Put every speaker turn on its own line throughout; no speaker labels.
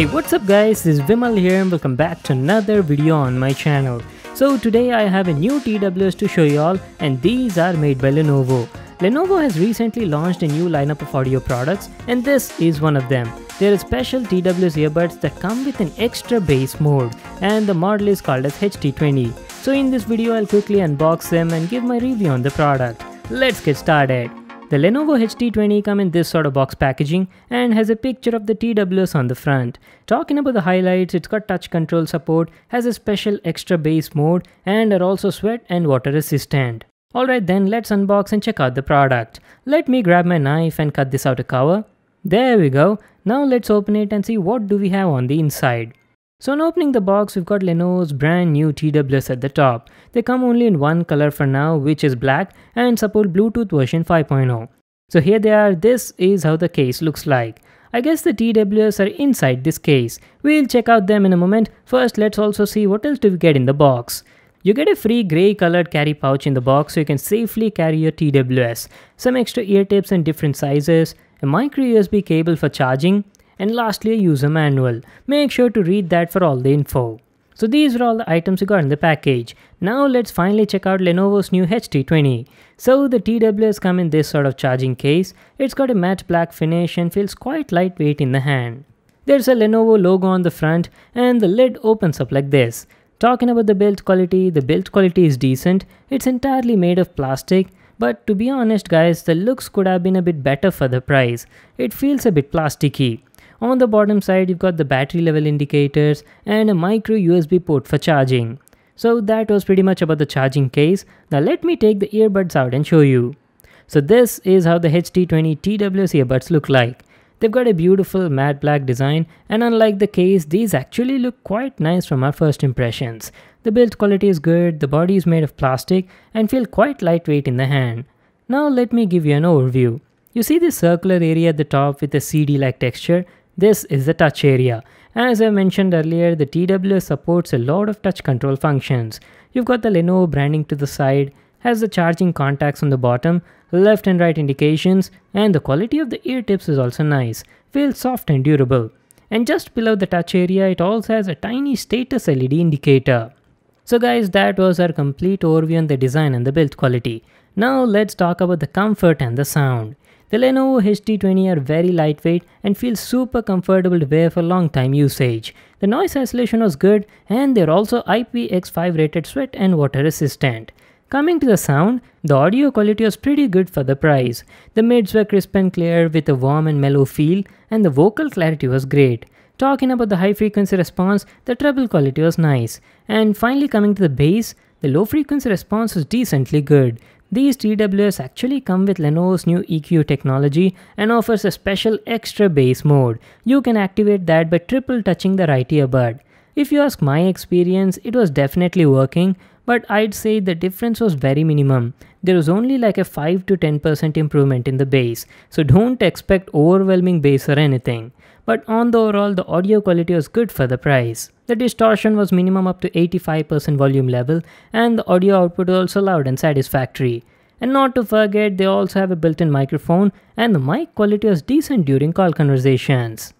Hey what's up guys, this is Vimal here and welcome back to another video on my channel. So today I have a new TWS to show you all and these are made by Lenovo. Lenovo has recently launched a new lineup of audio products and this is one of them. There are special TWS earbuds that come with an extra bass mode and the model is called as HT20. So in this video I'll quickly unbox them and give my review on the product. Let's get started. The Lenovo HT20 come in this sort of box packaging and has a picture of the TWS on the front. Talking about the highlights, it's got touch control support, has a special extra bass mode and are also sweat and water resistant. Alright then let's unbox and check out the product. Let me grab my knife and cut this out a cover. There we go. Now let's open it and see what do we have on the inside. So on opening the box, we've got Lenovo's brand new TWS at the top. They come only in one color for now, which is black and support Bluetooth version 5.0. So here they are, this is how the case looks like. I guess the TWS are inside this case. We'll check out them in a moment. First, let's also see what else do we get in the box. You get a free grey colored carry pouch in the box so you can safely carry your TWS, some extra ear tips in different sizes, a micro USB cable for charging, and lastly a user manual. Make sure to read that for all the info. So these are all the items you got in the package. Now let's finally check out Lenovo's new HT20. So the TWS come in this sort of charging case. It's got a matte black finish and feels quite lightweight in the hand. There's a Lenovo logo on the front and the lid opens up like this. Talking about the build quality, the build quality is decent. It's entirely made of plastic but to be honest guys, the looks could have been a bit better for the price. It feels a bit plasticky. On the bottom side, you've got the battery level indicators and a micro USB port for charging. So that was pretty much about the charging case. Now let me take the earbuds out and show you. So this is how the HT20 TWS earbuds look like. They've got a beautiful matte black design and unlike the case, these actually look quite nice from our first impressions. The build quality is good, the body is made of plastic and feel quite lightweight in the hand. Now let me give you an overview. You see this circular area at the top with a CD-like texture this is the touch area. As I mentioned earlier, the TWS supports a lot of touch control functions. You've got the Lenovo branding to the side, has the charging contacts on the bottom, left and right indications, and the quality of the ear tips is also nice, feels soft and durable. And just below the touch area, it also has a tiny status LED indicator. So guys, that was our complete overview on the design and the build quality. Now let's talk about the comfort and the sound. The Lenovo HT20 are very lightweight and feel super comfortable to wear for long time usage. The noise isolation was good and they're also IPX5 rated sweat and water resistant. Coming to the sound, the audio quality was pretty good for the price. The mids were crisp and clear with a warm and mellow feel and the vocal clarity was great. Talking about the high frequency response, the treble quality was nice. And finally coming to the bass, the low frequency response was decently good. These TWS actually come with Lenovo's new EQ technology and offers a special extra bass mode. You can activate that by triple touching the right earbud. If you ask my experience, it was definitely working, but I'd say the difference was very minimum. There was only like a 5 to 10% improvement in the bass, so don't expect overwhelming bass or anything but on the overall the audio quality was good for the price. The distortion was minimum up to 85% volume level and the audio output was also loud and satisfactory. And not to forget they also have a built-in microphone and the mic quality was decent during call conversations.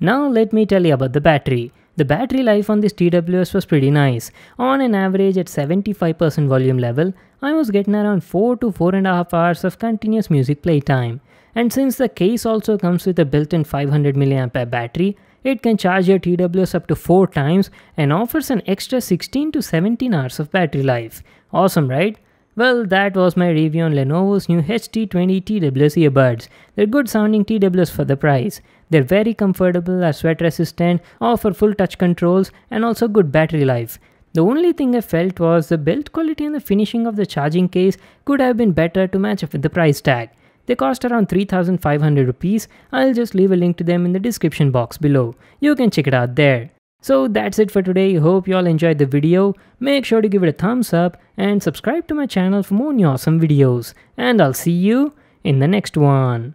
Now let me tell you about the battery. The battery life on this TWS was pretty nice. On an average at 75% volume level, I was getting around 4 to 4.5 hours of continuous music playtime. And since the case also comes with a built-in 500 mAh battery, it can charge your TWS up to 4 times and offers an extra 16 to 17 hours of battery life. Awesome, right? Well, that was my review on Lenovo's new HT20 TWS earbuds. They're good sounding TWS for the price. They're very comfortable, are sweat resistant, offer full touch controls, and also good battery life. The only thing I felt was the build quality and the finishing of the charging case could have been better to match up with the price tag. They cost around 3500 rupees. I'll just leave a link to them in the description box below. You can check it out there. So that's it for today. Hope you all enjoyed the video. Make sure to give it a thumbs up and subscribe to my channel for more new awesome videos. And I'll see you in the next one.